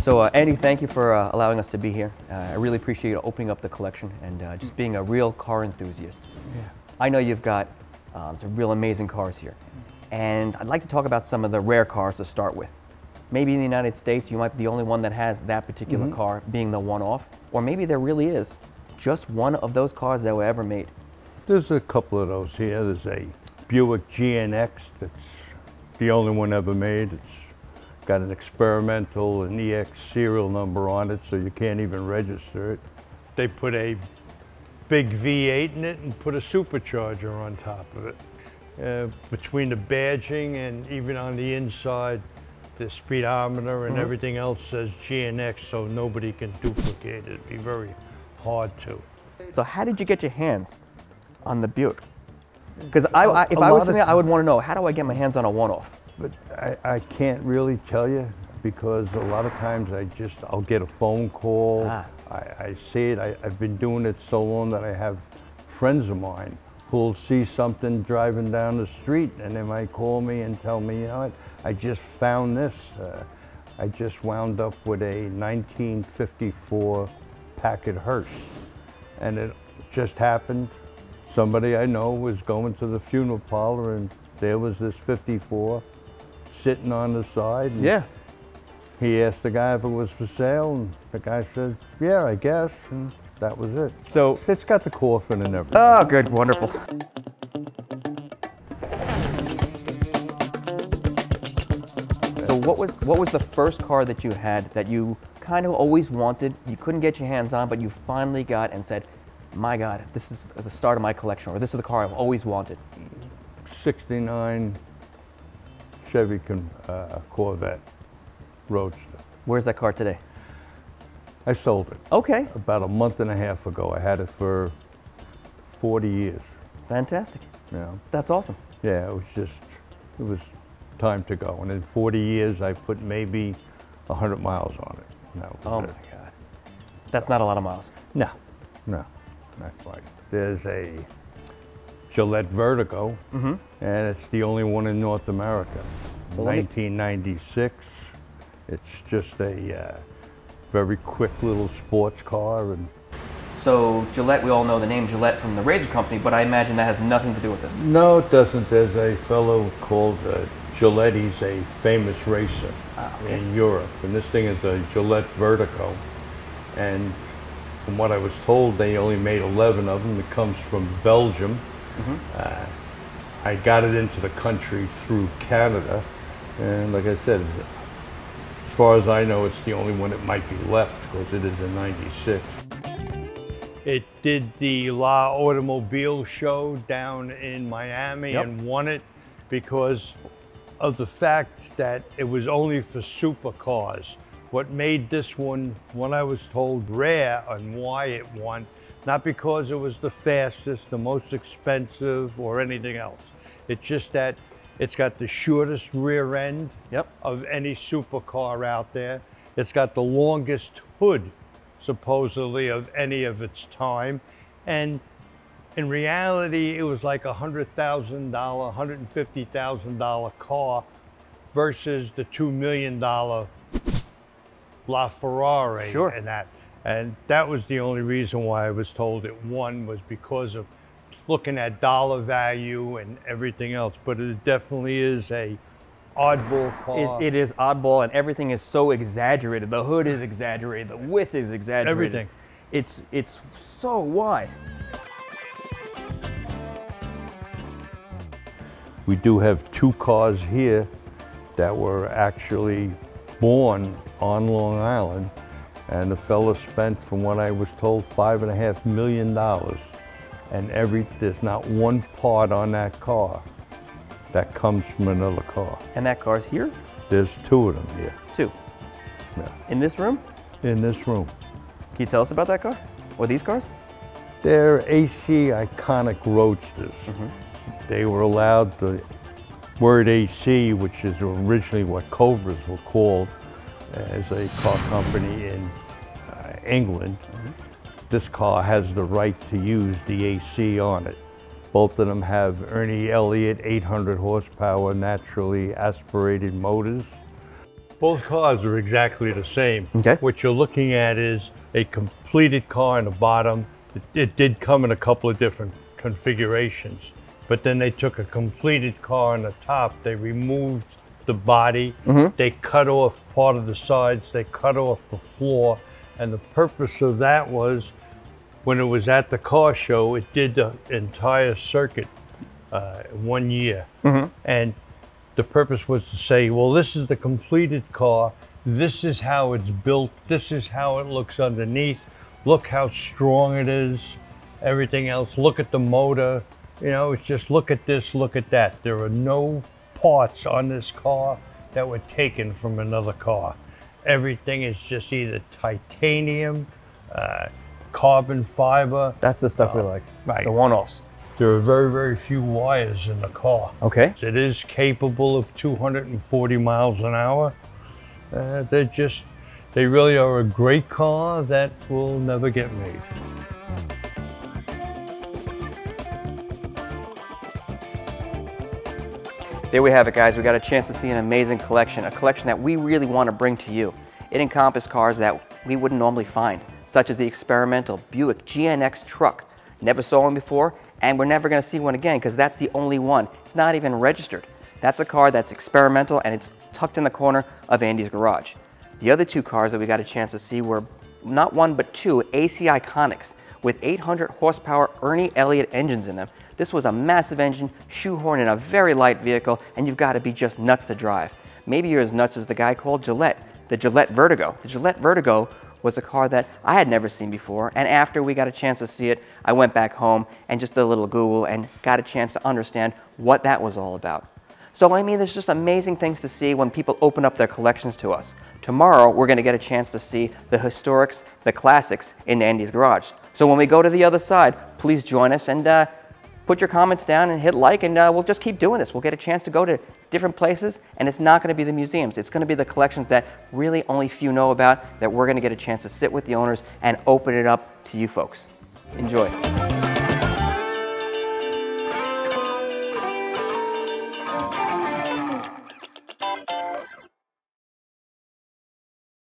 So uh, Andy, thank you for uh, allowing us to be here. Uh, I really appreciate you opening up the collection and uh, just being a real car enthusiast. Yeah. I know you've got um, some real amazing cars here. And I'd like to talk about some of the rare cars to start with. Maybe in the United States, you might be the only one that has that particular Mhm. car being the one-off. Or maybe there really is just one of those cars that were ever made. There's a couple of those here. There's a Buick GNX that's the only one ever made. It's got an experimental an EX serial number on it, so you can't even register it. They put a big V8 in it and put a supercharger on top of it. Uh, between the badging and even on the inside, the speedometer and Mhm. everything else says GNX, so nobody can duplicate it. It'd be very hard to. So how did you get your hands on the Buick? Because I, A- I, if I was of something, I would want to know, how do I get my hands on a one-off? But I, I can't really tell you because a lot of times I just, I'll get a phone call. Ah. I, I see it. I, I've been doing it so long that I have friends of mine who'll see something driving down the street and they might call me and tell me, you know what, I just found this. Uh, I just wound up with a 1954 Packard hearse. And it just happened. Somebody I know was going to the funeral parlor and there was this 54 sitting on the side. and Yeah. He asked the guy if it was for sale and the guy said, yeah, I guess. And that was it. So, It's got the coffin and everything. oh, good, wonderful. So what was what was the first car that you had that you kind of always wanted, you couldn't get your hands on, but you finally got and said, "My God, this is the start of my collection," or "This is the car I've always wanted." 69 Chevy uh, Corvette Roadster. Where's that car today? I sold it Okay, about a month and a half ago. I had it for 40 years. fantastic. Know? That's awesome. Yeah, it was just, it was time to go. And in 40 years, I put maybe 100 miles on it. Was Oh my God, that's not a lot of miles. No, no, not quite. There's a Gillet Vertigo, Mm-hmm. and it's the only one in North America. So let me- 1996. It's just a uh, very quick little sports car, and So Gillet, we all know the name Gillette from the razor company, but I imagine that has nothing to do with this. no, it doesn't. There's a fellow called uh, Gillet. He's a famous racer Ah, okay. in Europe, and this thing is a Gillet Vertigo. And from what I was told, they only made 11 of them. It comes from Belgium. Mm-hmm. Uh, I got it into the country through Canada, and like I said, as far as I know, it's the only one that might be left because it is a '96. It did the La Automobile show down in Miami Yep. and won it because of the fact that it was only for supercars. What made this one, when I was told, rare and why it won, not because it was the fastest, the most expensive, or anything else. It's just that it's got the shortest rear end Yep. of any supercar out there. It's got the longest hood, supposedly, of any of its time. And in reality, it was like a $100,000, $150,000 car versus the $2 million La Ferrari Sure. and that. And that was the only reason why I was told it won was because of looking at dollar value and everything else. But it definitely is a oddball car. It, it is oddball, and everything is so exaggerated. The hood is exaggerated. The width is exaggerated. Everything. It's it's so wide. We do have two cars here that were actually born on Long Island. And the fellow spent, from what I was told, five and a half million dollars. And every, there's not one part on that car that comes from another car. And that car's here There's two of them here Two. Yeah. In this room, in this room. can you tell us about that car or these cars? They're AC iconic roadsters. They were allowed the word AC, which is originally what Cobras were called, as a car company in uh, England. this car has the right to use the AC on it. Both of them have Ernie Elliott 800 horsepower naturally aspirated motors. Both cars are exactly the same. Okay. What you're looking at is a completed car in the bottom. It, it did come in a couple of different configurations, but then they took a completed car on the top. They removed the body. They cut off part of the sides. They cut off the floor. And the purpose of that was when it was at the car show, it did the entire circuit uh, one year. And the purpose was to say, well, this is the completed car. This is how it's built. This is how it looks underneath. Look how strong it is. Everything else. Look at the motor. You know, it's just look at this, look at that. There are no parts on this car that were taken from another car. Everything is just either titanium, uh, carbon fiber. That's the stuff we like. right. The one-offs. There are very, very few wires in the car. Okay. It is capable of 240 miles an hour. Uh, they're just, they really are a great car that will never get made. There we have it, guys. We got a chance to see an amazing collection, a collection that we really want to bring to you. It encompasses cars that we wouldn't normally find, such as the experimental Buick GNX truck. Never saw one before, and we're never going to see one again because that's the only one. It's not even registered. That's a car that's experimental and it's tucked in the corner of Andy's garage. The other two cars that we got a chance to see were not one but two AC Iconics with 800 horsepower Ernie Elliott engines in them. This was a massive engine shoehorned in a very light vehicle, and you've got to be just nuts to drive. Maybe you're as nuts as the guy called Gillet, the Gillet Vertigo. The Gillet Vertigo was a car that I had never seen before, and after we got a chance to see it, I went back home and just did a little Google and got a chance to understand what that was all about. So, I mean, there's just amazing things to see when people open up their collections to us. Tomorrow, we're going to get a chance to see the historics, the classics in Andy's garage. So, when we go to the other side, please join us and uh, put your comments down and hit like, and uh, we'll just keep doing this. We'll get a chance to go to different places, and it's not going to be the museums. It's going to be the collections that really only few know about, that we're going to get a chance to sit with the owners and open it up to you folks. Enjoy.